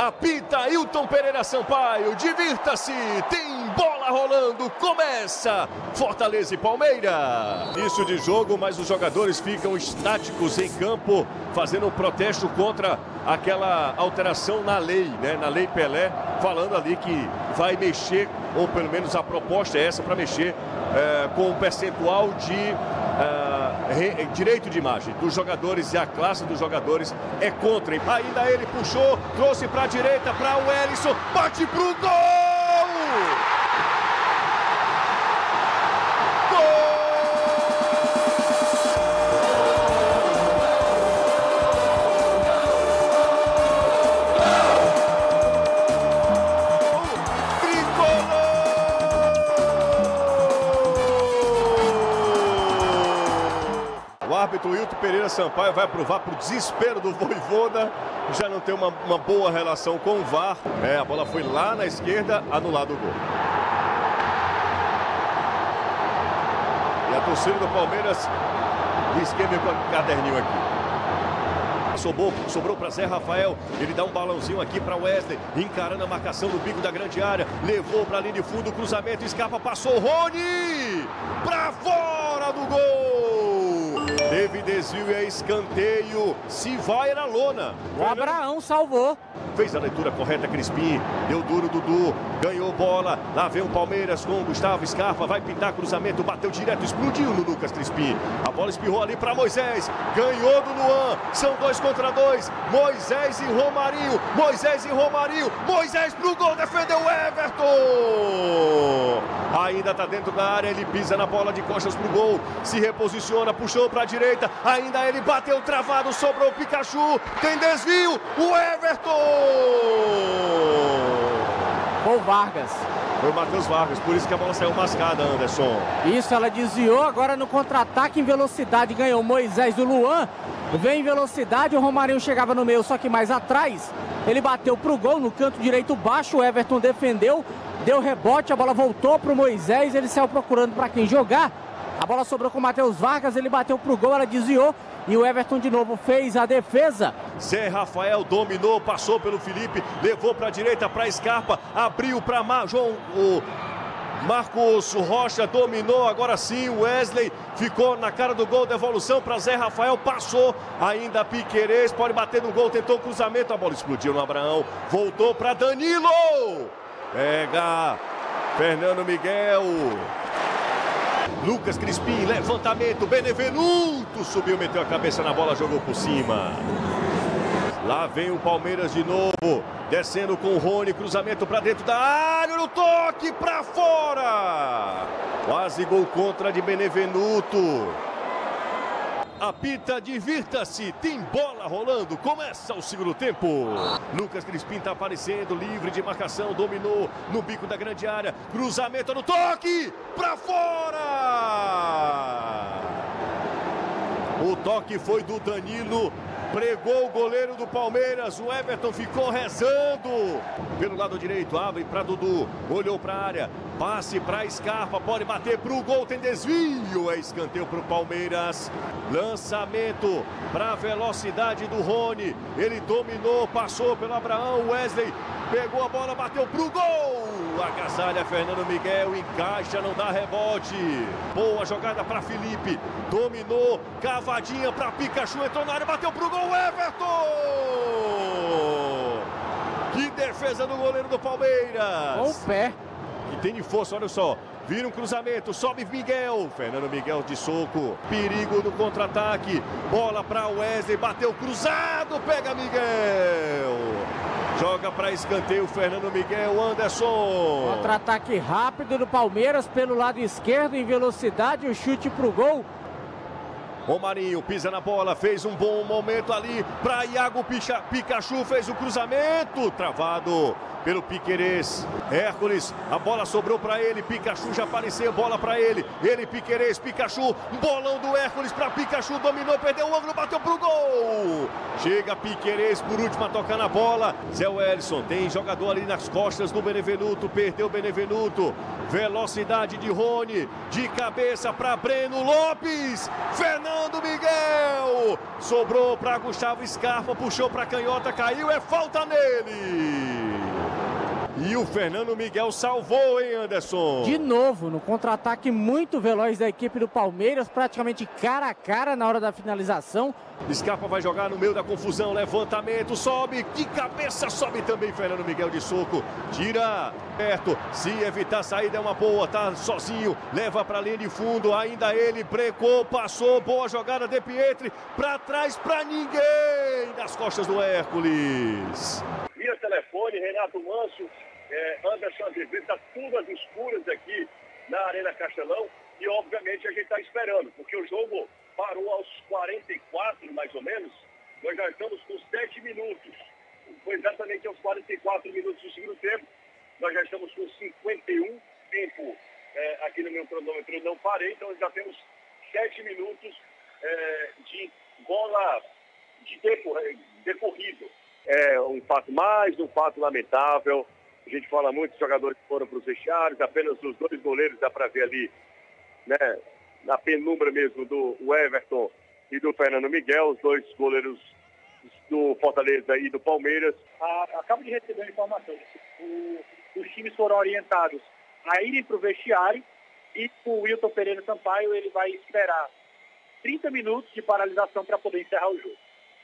Apita Ailton Pereira Sampaio. Divirta-se. Tem bola rolando. Começa Fortaleza e Palmeiras. Isso de jogo, mas os jogadores ficam estáticos em campo, fazendo um protesto contra aquela alteração na lei, né? Na lei Pelé, falando ali que vai mexer, ou pelo menos a proposta é essa para mexer é, com o percentual de é, re, direito de imagem dos jogadores e a classe dos jogadores é contra. Ainda ele puxou, trouxe para a direita para o Ellison, bate pro gol! Árbitro Hilton Pereira Sampaio vai aprovar para o desespero do Voivoda. Já não tem uma, uma boa relação com o VAR. É, a bola foi lá na esquerda, anulado o gol. E a torcida do Palmeiras esquema com o caderninho aqui. Sobrou, sobrou para Zé Rafael. Ele dá um balãozinho aqui para Wesley. Encarando a marcação do bico da grande área. Levou para a linha de fundo. Cruzamento, escapa. Passou Rony. Para fora do gol. Teve desvio e é escanteio. Se vai na lona. O Abraão salvou. Fez a leitura correta, Crispim. Deu duro, Dudu. Ganhou bola. Lá vem o Palmeiras com o Gustavo Scarpa. Vai pintar cruzamento. Bateu direto. Explodiu no Lucas Crispim. A bola espirrou ali para Moisés. Ganhou do Luan. São dois contra dois. Moisés e Romarinho. Moisés e Romarinho. Moisés pro gol. Defendeu Everton. Ainda tá dentro da área. Ele pisa na bola de costas pro gol. Se reposiciona. Puxou para direita direita. Ainda ele bateu travado, sobrou o Pikachu. Tem desvio. O Everton. O Vargas. Foi o Matheus Vargas, por isso que a bola saiu mascada, Anderson. Isso, ela desviou, agora no contra-ataque em velocidade ganhou Moisés do Luan. Vem em velocidade, o Romarinho chegava no meio, só que mais atrás. Ele bateu pro gol no canto direito baixo, o Everton defendeu, deu rebote, a bola voltou pro Moisés, ele saiu procurando para quem jogar. A bola sobrou com o Matheus Vargas, ele bateu pro gol, ela desviou e o Everton de novo fez a defesa. Zé Rafael dominou, passou pelo Felipe, levou para a direita para Scarpa, abriu para João o Marcos Rocha dominou, agora sim o Wesley ficou na cara do gol, devolução para Zé Rafael, passou ainda Piquerez, pode bater no gol, tentou o cruzamento, a bola explodiu no Abraão, voltou para Danilo, pega Fernando Miguel, Lucas Crispim, levantamento, Benevenuto subiu, meteu a cabeça na bola, jogou por cima. Lá vem o Palmeiras de novo, descendo com o Rony, cruzamento para dentro da área, no toque para fora. Quase gol contra de Benevenuto. Apita, divirta-se, tem bola rolando, começa o segundo tempo. Lucas Crispim está aparecendo, livre de marcação, dominou no bico da grande área, cruzamento no toque, para fora! O toque foi do Danilo, pregou o goleiro do Palmeiras, o Everton ficou rezando. Pelo lado direito, abre para Dudu, olhou para a área, Passe para Scarpa, pode bater para o gol, tem desvio, é escanteio para o Palmeiras. Lançamento para a velocidade do Rony, ele dominou, passou pelo Abraão, Wesley pegou a bola, bateu para o gol. Agasalha Fernando Miguel, encaixa, não dá rebote. Boa jogada para Felipe, dominou, cavadinha para Pikachu, entrou na área, bateu para o gol, Everton! Que defesa do goleiro do Palmeiras! Com o pé que tem de força, olha só. Vira um cruzamento, sobe Miguel. Fernando Miguel de soco. Perigo no contra-ataque. Bola para Wesley, bateu cruzado, pega Miguel. Joga para escanteio Fernando Miguel Anderson. Contra-ataque rápido do Palmeiras pelo lado esquerdo em velocidade, o chute pro gol. Romarinho pisa na bola, fez um bom momento ali para Iago Picha, Pikachu, fez o cruzamento, travado pelo Piquerez. Hércules, a bola sobrou para ele, Pikachu já apareceu, bola para ele. Ele, Piquerez, Pikachu, bolão do Hércules para Pikachu, dominou, perdeu o ângulo, bateu pro gol. Chega Piquerez por último a tocar na bola. Zé Wellison tem jogador ali nas costas do Benevenuto, perdeu o Benevenuto. Velocidade de Rony, de cabeça para Breno Lopes. Fernando Miguel, sobrou para Gustavo Scarpa, puxou para canhota, caiu, é falta nele. E o Fernando Miguel salvou, hein, Anderson? De novo, no contra-ataque muito veloz da equipe do Palmeiras, praticamente cara a cara na hora da finalização. Escapa, vai jogar no meio da confusão, levantamento, sobe, de cabeça sobe também Fernando Miguel de soco, tira perto, se evitar a saída é uma boa, tá sozinho, leva para linha de fundo, ainda ele brecou, passou, boa jogada de Pietre, para trás para ninguém, nas costas do Hércules. Telefone, Renato Manso, é, Anderson Azevedo, está tudo às escuras aqui na Arena Castelão e obviamente a gente está esperando, porque o jogo parou aos 44, mais ou menos. Nós já estamos com 7 minutos. Foi exatamente aos 44 minutos do segundo tempo. Nós já estamos com 51 tempo é, aqui no meu cronômetro. Eu não parei, então já temos 7 minutos é, de bola de decorrido. É um fato mais, um fato lamentável. A gente fala muito de jogadores que foram para os vestiários, apenas os dois goleiros dá para ver ali, né, na penumbra mesmo do Everton e do Fernando Miguel, os dois goleiros do Fortaleza e do Palmeiras. acabo de receber uma informação. Os times foram orientados a irem para o vestiário e o Wilton Pereira Sampaio ele vai esperar 30 minutos de paralisação para poder encerrar o jogo.